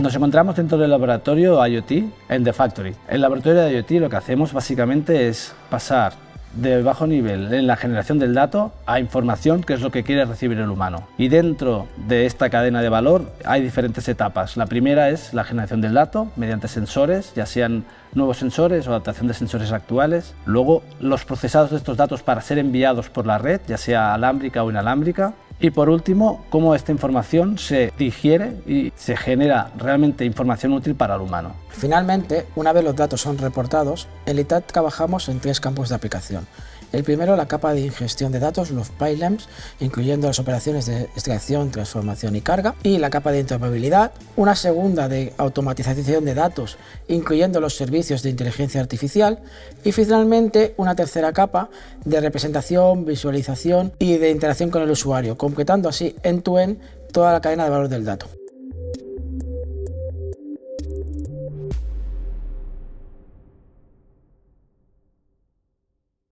Nos encontramos dentro del laboratorio IoT en The Factory. En el laboratorio de IoT lo que hacemos básicamente es pasar de bajo nivel en la generación del dato a información que es lo que quiere recibir el humano. Y dentro de esta cadena de valor hay diferentes etapas. La primera es la generación del dato mediante sensores, ya sean nuevos sensores o adaptación de sensores actuales. Luego los procesados de estos datos para ser enviados por la red, ya sea alámbrica o inalámbrica. Y por último, cómo esta información se digiere y se genera realmente información útil para el humano. Finalmente, una vez los datos son reportados, en LITAD trabajamos en tres campos de aplicación. El primero, la capa de ingestión de datos, los pipelines, incluyendo las operaciones de extracción, transformación y carga, y la capa de interoperabilidad. Una segunda de automatización de datos, incluyendo los servicios de inteligencia artificial. Y finalmente, una tercera capa de representación, visualización y de interacción con el usuario, completando así end-to-end toda la cadena de valor del dato.